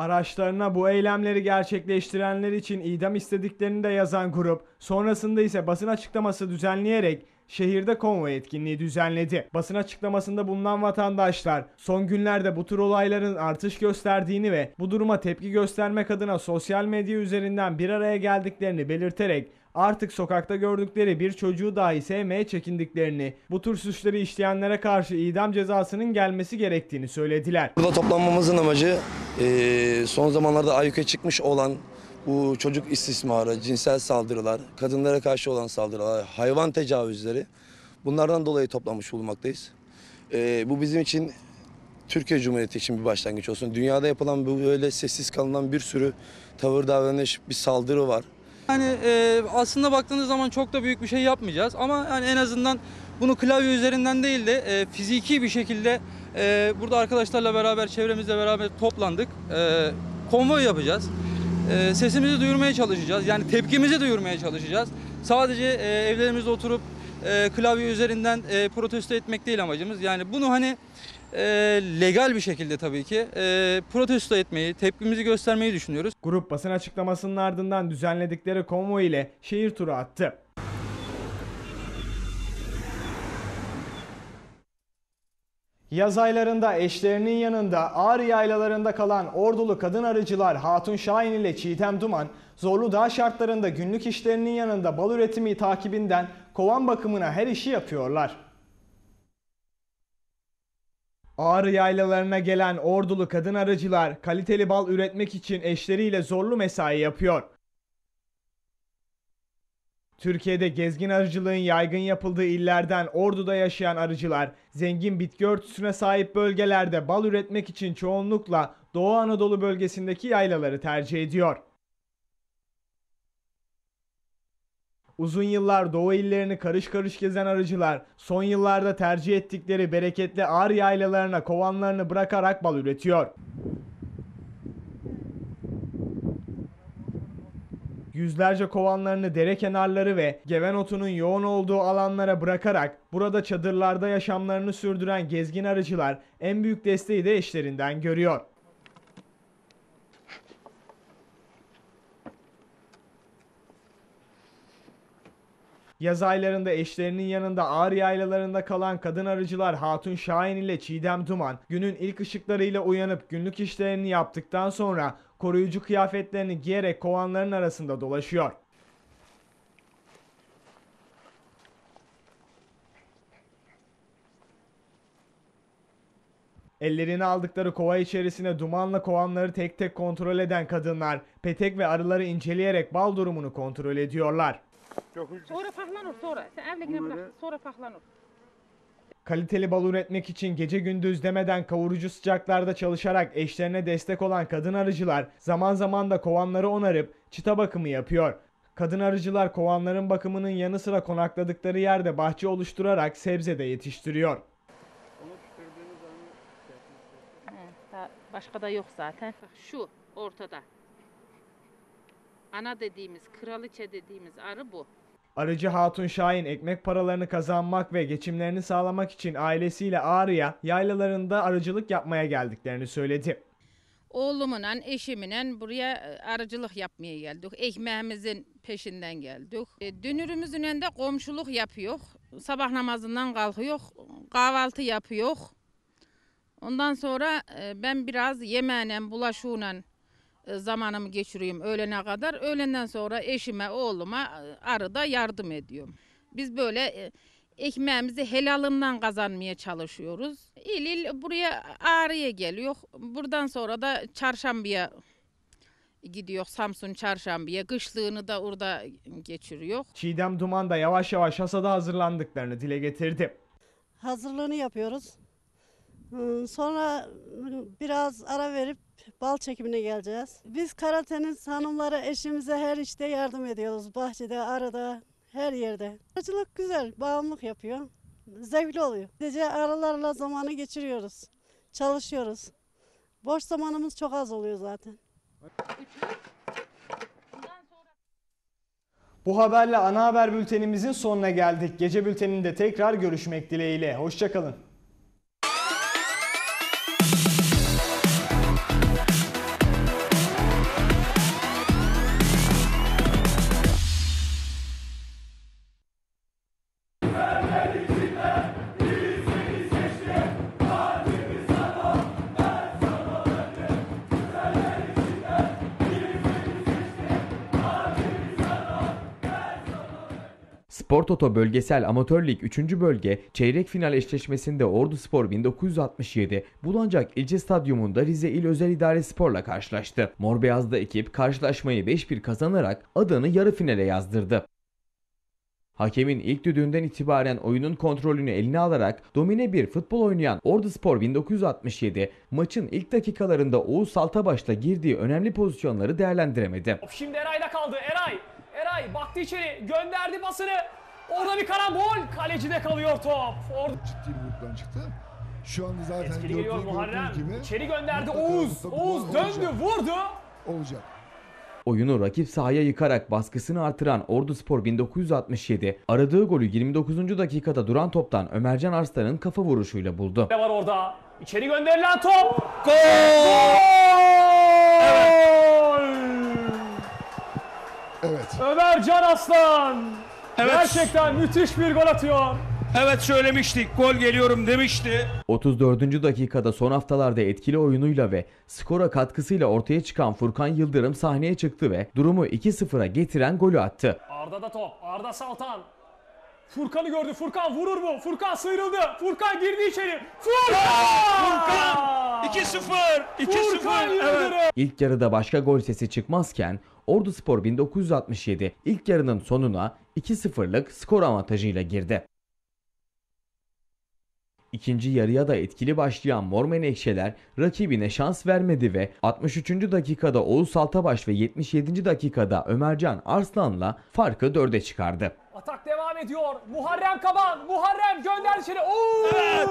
Araçlarına bu eylemleri gerçekleştirenler için idam istediklerini de yazan grup, sonrasında ise basın açıklaması düzenleyerek şehirde konvoy etkinliği düzenledi. Basın açıklamasında bulunan vatandaşlar son günlerde bu tür olayların artış gösterdiğini ve bu duruma tepki göstermek adına sosyal medya üzerinden bir araya geldiklerini belirterek artık sokakta gördükleri bir çocuğu dahi sevmeye çekindiklerini, bu tür suçları işleyenlere karşı idam cezasının gelmesi gerektiğini söylediler. Burada toplanmamızın amacı eee, son zamanlarda ayyuka çıkmış olan bu çocuk istismarı, cinsel saldırılar, kadınlara karşı olan saldırılar, hayvan tecavüzleri bunlardan dolayı toplanmış bulunmaktayız. Eee, bu bizim için Türkiye Cumhuriyeti için bir başlangıç olsun. Dünyada yapılan böyle sessiz kalınan bir sürü tavır davranış, bir saldırı var. Yani e, aslında baktığınız zaman çok da büyük bir şey yapmayacağız ama yani en azından bunu klavye üzerinden değil de e, fiziki bir şekilde e, burada arkadaşlarla beraber çevremizle beraber toplandık. E, konvoy yapacağız. E, sesimizi duyurmaya çalışacağız. Yani tepkimizi duyurmaya çalışacağız. Sadece e, evlerimizde oturup e, klavye üzerinden e, protesto etmek değil amacımız. Yani bunu hani e, legal bir şekilde tabii ki e, protesto etmeyi, tepkimizi göstermeyi düşünüyoruz. Grup basın açıklamasının ardından düzenledikleri konvoy ile şehir turu attı. Yaz aylarında eşlerinin yanında Ağrı yaylalarında kalan ordulu kadın arıcılar Hatun Şahin ile Çiğdem Duman, zorlu dağ şartlarında günlük işlerinin yanında bal üretimi takibinden kovan bakımına her işi yapıyorlar. Ağrı yaylalarına gelen ordulu kadın arıcılar kaliteli bal üretmek için eşleriyle zorlu mesai yapıyor. Türkiye'de gezgin arıcılığın yaygın yapıldığı illerden Ordu'da yaşayan arıcılar, zengin bitki örtüsüne sahip bölgelerde bal üretmek için çoğunlukla Doğu Anadolu bölgesindeki yaylaları tercih ediyor. Uzun yıllar Doğu illerini karış karış gezen arıcılar, son yıllarda tercih ettikleri bereketli ağır yaylalarına kovanlarını bırakarak bal üretiyor. Yüzlerce kovanlarını dere kenarları ve geven otunun yoğun olduğu alanlara bırakarak burada çadırlarda yaşamlarını sürdüren gezgin arıcılar en büyük desteği de eşlerinden görüyor. Yaz aylarında eşlerinin yanında ağır yaylalarında kalan kadın arıcılar Hatun Şahin ile Çiğdem Duman günün ilk ışıklarıyla uyanıp günlük işlerini yaptıktan sonra koruyucu kıyafetlerini giyerek kovanların arasında dolaşıyor. Ellerine aldıkları kova içerisine dumanla kovanları tek tek kontrol eden kadınlar petek ve arıları inceleyerek bal durumunu kontrol ediyorlar. Sonra paklanır sonra. Sen evdekine bırak. Sonra paklanır. Kaliteli bal üretmek için gece gündüz demeden kavurucu sıcaklarda çalışarak eşlerine destek olan kadın arıcılar zaman zaman da kovanları onarıp çıta bakımı yapıyor. Kadın arıcılar kovanların bakımının yanı sıra konakladıkları yerde bahçe oluşturarak sebze de yetiştiriyor. Başka da yok zaten. Şu ortada. Ana dediğimiz, kraliçe dediğimiz arı bu. Arıcı Hatun Şahin ekmek paralarını kazanmak ve geçimlerini sağlamak için ailesiyle Ağrı'ya yaylalarında arıcılık yapmaya geldiklerini söyledi. Oğlumla, eşimle buraya e, arıcılık yapmaya geldik. Ekmeğimizin peşinden geldik. E, Dünürümüzün önünde komşuluk yapıyor. Sabah namazından kalkıyor, kahvaltı yapıyor. Ondan sonra e, ben biraz yemeğine, bulaşığıyla zamanımı geçiriyorum öğlene kadar. Öğlenden sonra eşime, oğluma e, arıda yardım ediyorum. Biz böyle e, ekmeğimizi helalından kazanmaya çalışıyoruz. İl il buraya Ağrı'ya geliyor. Buradan sonra da Çarşamba'ya gidiyor. Samsun Çarşamba'ya. Kışlığını da orada geçiriyor. Çiğdem Duman da yavaş yavaş hasada hazırlandıklarını dile getirdi. hazırlığını yapıyoruz. Sonra biraz ara verip bal çekimine geleceğiz. Biz Karateniz hanımları eşimize her işte yardım ediyoruz. Bahçede, arada, her yerde. Arıcılık güzel, bağımlılık yapıyor. Zevkli oluyor. Gece aralarla zamanı geçiriyoruz. Çalışıyoruz. Boş zamanımız çok az oluyor zaten. Bu haberle ana haber bültenimizin sonuna geldik. Gece bülteninde tekrar görüşmek dileğiyle. Hoşçakalın. Spor Toto Bölgesel Amatör Lig 3. Bölge çeyrek final eşleşmesinde Ordu Spor 1967 Bulancak İlçe Stadyumunda Rize İl Özel İdare Spor'la karşılaştı. Mor Beyazlı ekip karşılaşmayı 5-1 kazanarak adını yarı finale yazdırdı. Hakemin ilk düdüğünden itibaren oyunun kontrolünü eline alarak domine bir futbol oynayan Ordu Spor 1967 maçın ilk dakikalarında Oğuz Saltabaş'la girdiği önemli pozisyonları değerlendiremedi. Şimdi Eray'da kaldı. Eray. Eray baktı içeri. Gönderdi pasını. Orada bir karambol. Kalecide kalıyor top. Orada ciddi bir gruptan çıktı. Şu anda zaten gördüğü- geliyor Muharrem. gibi İçeri gönderdi mutlaka Oğuz. mutlaka Oğuz döndü olacak. vurdu. Olacak. Oyunu rakip sahaya yıkarak baskısını artıran Ordu Spor 1967 aradığı golü 29. dakikada duran toptan Ömercan Arslan'ın kafa vuruşuyla buldu. Ne var orada? İçeri gönderilen top. Gol! Evet. Ömer Can Aslan. Evet. Gerçekten müthiş bir gol atıyor. Evet söylemiştik. Gol geliyorum demişti. 34. dakikada son haftalarda etkili oyunuyla ve skora katkısıyla ortaya çıkan Furkan Yıldırım sahneye çıktı ve durumu 2-0'a getiren golü attı. Arda da top. Arda Saltan. Furkan'ı gördü. Furkan vurur mu? Furkan sıyrıldı. Furkan girdi içeri. Furkan! Furkan! 2-0. 2-0. Furkan Evet. İlk yarıda başka gol sesi çıkmazken Ordu Spor 1967 ilk yarının sonuna 2-0'lık skor avantajıyla girdi. İkinci yarıya da etkili başlayan Mor Menekşeler rakibine şans vermedi ve 63. dakikada Oğuz Saltabaş ve 77. dakikada Ömercan Arslan'la farkı 4'e çıkardı. Atak devam ediyor. Muharrem Kaban. Muharrem gönder içeri. Oo!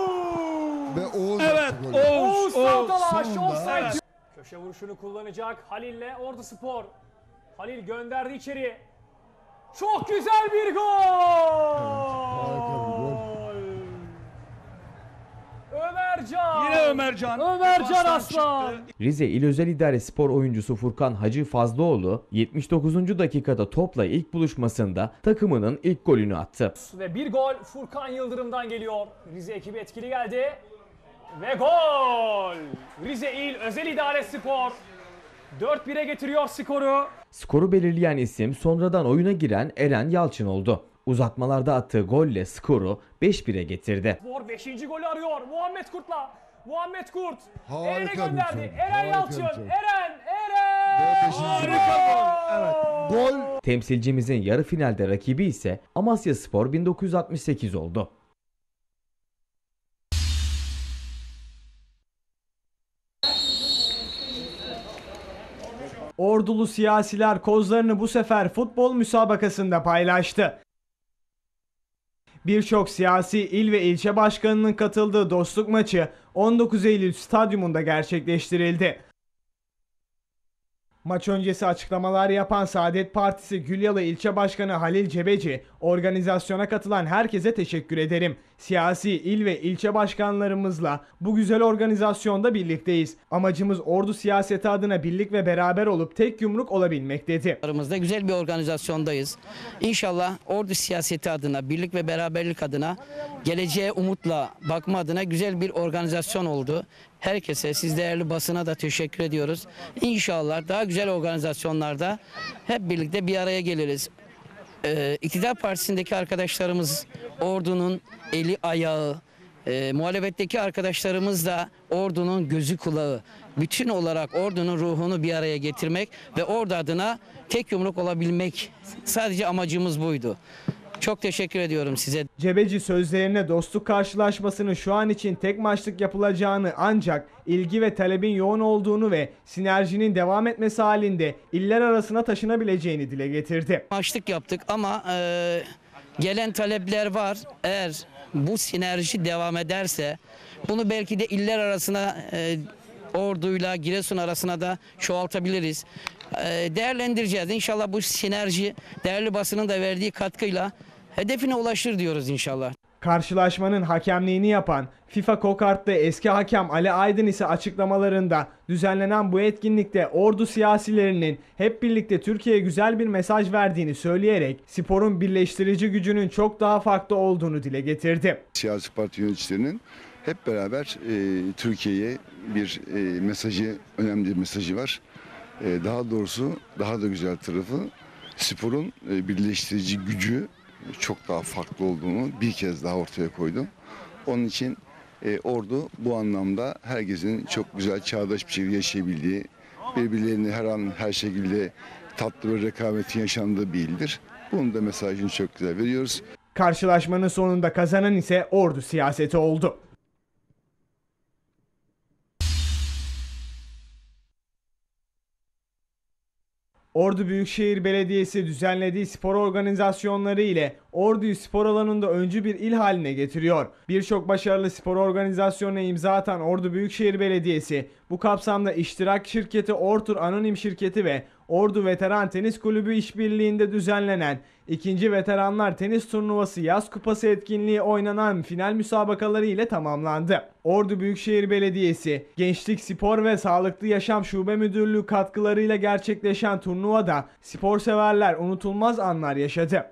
Ve Oğuz Evet. Oğuz, Oğuz Oğuz. Köşe vuruşunu kullanacak. Halil'le Ordu Spor. Halil gönderdi içeri. Çok güzel bir gol. Ömercan. Yine Ömercan. Ömercan Aslan. çıktı. Rize İl Özel İdare Spor oyuncusu Furkan Hacı Fazlıoğlu 79. dakikada topla ilk buluşmasında takımının ilk golünü attı. Ve bir gol Furkan Yıldırım'dan geliyor. Rize ekibi etkili geldi. Ve gol! Rize İl Özel İdare Spor 4-1'e getiriyor skoru. Skoru belirleyen isim sonradan oyuna giren Eren Yalçın oldu. Uzatmalarda attığı golle skoru 5-1'e getirdi. Spor 5. golü arıyor. Muhammed Kurt'la. Muhammed Kurt. Harika Eren'e gönderdi. Eren harika Yalçın. bir. Eren. Eren. Harika gol. Evet. Gol Temsilcimizin yarı finalde rakibi ise Amasya Spor 1968 oldu. Ordulu siyasiler kozlarını bu sefer futbol müsabakasında paylaştı. Birçok siyasi il ve ilçe başkanının katıldığı dostluk maçı 19 Eylül stadyumunda gerçekleştirildi. Maç öncesi açıklamalar yapan Saadet Partisi Gülyalı İlçe Başkanı Halil Cebeci, organizasyona katılan herkese teşekkür ederim. Siyasi il ve ilçe başkanlarımızla bu güzel organizasyonda birlikteyiz. Amacımız ordu siyaseti adına birlik ve beraber olup tek yumruk olabilmek dedi. Aramızda güzel bir organizasyondayız. İnşallah ordu siyaseti adına, birlik ve beraberlik adına, geleceğe umutla bakma adına güzel bir organizasyon oldu. Herkese, siz değerli basına da teşekkür ediyoruz. İnşallah daha güzel organizasyonlarda hep birlikte bir araya geliriz. Ee, İktidar Partisi'ndeki arkadaşlarımız ordunun eli ayağı, e, muhalefetteki arkadaşlarımız da ordunun gözü kulağı. Bütün olarak ordunun ruhunu bir araya getirmek ve ordu adına tek yumruk olabilmek. Sadece amacımız buydu. Çok teşekkür ediyorum size. Cebeci sözlerine dostluk karşılaşmasının şu an için tek maçlık yapılacağını ancak ilgi ve talebin yoğun olduğunu ve sinerjinin devam etmesi halinde iller arasına taşınabileceğini dile getirdi. Maçlık yaptık ama e, gelen talepler var. Eğer bu sinerji devam ederse bunu belki de iller arasına e, orduyla Giresun arasına da çoğaltabiliriz. E, değerlendireceğiz. İnşallah bu sinerji değerli basının da verdiği katkıyla hedefine ulaşır diyoruz inşallah. Karşılaşmanın hakemliğini yapan FIFA Kokart'ta eski hakem Ali Aydın ise açıklamalarında düzenlenen bu etkinlikte ordu siyasilerinin hep birlikte Türkiye'ye güzel bir mesaj verdiğini söyleyerek sporun birleştirici gücünün çok daha farklı olduğunu dile getirdi. siyasi parti yöneticilerinin hep beraber e, Türkiye'ye bir e, mesajı, önemli bir mesajı var. E, daha doğrusu daha da güzel tarafı sporun e, birleştirici gücü çok daha farklı olduğunu bir kez daha ortaya koydu. Onun için e, ordu bu anlamda herkesin çok güzel çağdaş bir şekilde yaşayabildiği, birbirlerini her an her şekilde tatlı bir rekabetin yaşandığı bir ildir. Bunun da mesajını çok güzel veriyoruz. Karşılaşmanın sonunda kazanan ise ordu siyaseti oldu. Ordu Büyükşehir Belediyesi düzenlediği spor organizasyonları ile Ordu'yu spor alanında öncü bir il haline getiriyor. Birçok başarılı spor organizasyonuna imza atan Ordu Büyükşehir Belediyesi bu kapsamda iştirak şirketi Ortur Anonim Şirketi ve Ordu Veteran Tenis Kulübü işbirliğinde düzenlenen 2. Veteranlar Tenis Turnuvası Yaz Kupası etkinliği oynanan final müsabakaları ile tamamlandı. Ordu Büyükşehir Belediyesi, Gençlik Spor ve Sağlıklı Yaşam Şube Müdürlüğü katkılarıyla gerçekleşen turnuvada spor severler unutulmaz anlar yaşadı.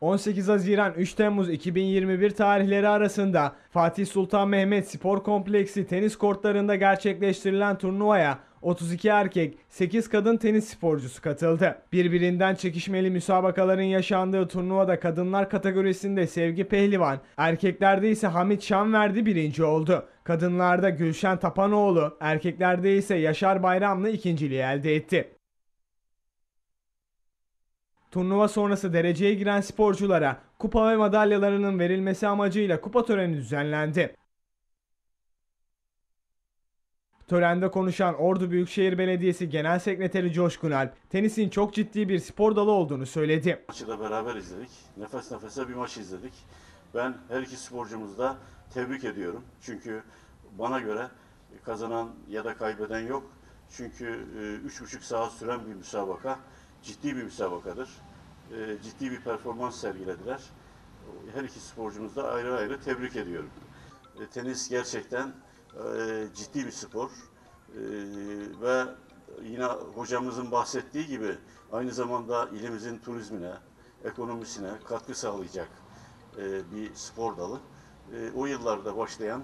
18 Haziran 3 Temmuz 2021 tarihleri arasında Fatih Sultan Mehmet Spor Kompleksi tenis kortlarında gerçekleştirilen turnuvaya 32 erkek, 8 kadın tenis sporcusu katıldı. Birbirinden çekişmeli müsabakaların yaşandığı turnuvada kadınlar kategorisinde Sevgi Pehlivan, erkeklerde ise Hamit Şanverdi birinci oldu. Kadınlarda Gülşen Tapanoğlu, erkeklerde ise Yaşar Bayramlı ikinciliği elde etti. Turnuva sonrası dereceye giren sporculara kupa ve madalyalarının verilmesi amacıyla kupa töreni düzenlendi. Törende konuşan Ordu Büyükşehir Belediyesi Genel Sekreteri Coşkun Alp, tenisin çok ciddi bir spor dalı olduğunu söyledi. Maçı da beraber izledik. Nefes nefese bir maç izledik. Ben her iki sporcumuzu da tebrik ediyorum. Çünkü bana göre kazanan ya da kaybeden yok. Çünkü e, üç buçuk saat süren bir müsabaka ciddi bir müsabakadır. E, ciddi bir performans sergilediler. Her iki sporcumuzu da ayrı ayrı tebrik ediyorum. E, tenis gerçekten e, ciddi bir spor. E, ve yine hocamızın bahsettiği gibi aynı zamanda ilimizin turizmine, ekonomisine katkı sağlayacak e, bir spor dalı. E, o yıllarda başlayan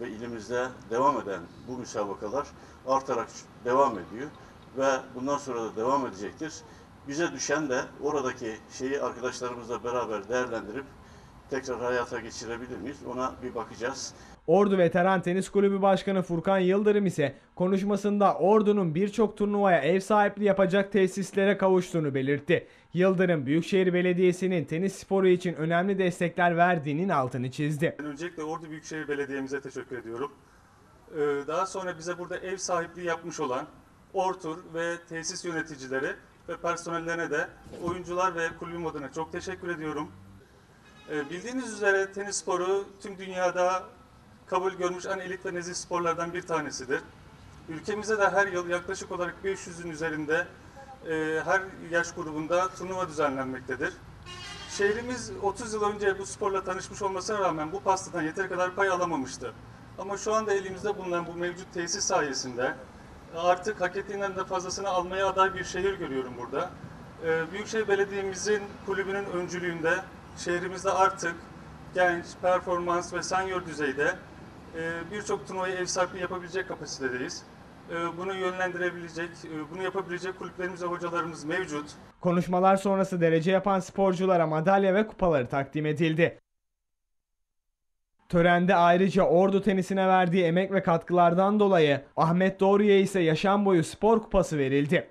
ve ilimizde devam eden bu müsabakalar artarak devam ediyor ve bundan sonra da devam edecektir. Bize düşen de oradaki şeyi arkadaşlarımızla beraber değerlendirip tekrar hayata geçirebilir miyiz? Ona bir bakacağız. Ordu Veteran Tenis Kulübü Başkanı Furkan Yıldırım ise konuşmasında Ordu'nun birçok turnuvaya ev sahipliği yapacak tesislere kavuştuğunu belirtti. Yıldırım, Büyükşehir Belediyesi'nin tenis sporu için önemli destekler verdiğinin altını çizdi. Öncelikle Ordu Büyükşehir Belediye'mize teşekkür ediyorum. Ee, Daha sonra bize burada ev sahipliği yapmış olan Ortur ve tesis yöneticileri ve personellerine de oyuncular ve kulübüm adına çok teşekkür ediyorum. Ee, Bildiğiniz üzere tenis sporu tüm dünyada kabul görmüş en elit ve nezih sporlardan bir tanesidir. Ülkemizde de her yıl yaklaşık olarak 500'ün üzerinde e, her yaş grubunda turnuva düzenlenmektedir. Şehrimiz 30 yıl önce bu sporla tanışmış olmasına rağmen bu pastadan yeteri kadar pay alamamıştı. Ama şu anda elimizde bulunan bu mevcut tesis sayesinde artık hak ettiğinden de fazlasını almaya aday bir şehir görüyorum burada. Ee, Büyükşehir Belediye'mizin kulübünün öncülüğünde şehrimizde artık genç, performans ve senior düzeyde e, birçok turnuvayı ev sahipliği yapabilecek kapasitedeyiz. E, Bunu yönlendirebilecek, e, bunu yapabilecek kulüplerimiz ve hocalarımız mevcut. Konuşmalar sonrası derece yapan sporculara madalya ve kupaları takdim edildi. Törende ayrıca Ordu tenisine verdiği emek ve katkılardan dolayı Ahmet Doğru'ya ise yaşam boyu spor kupası verildi.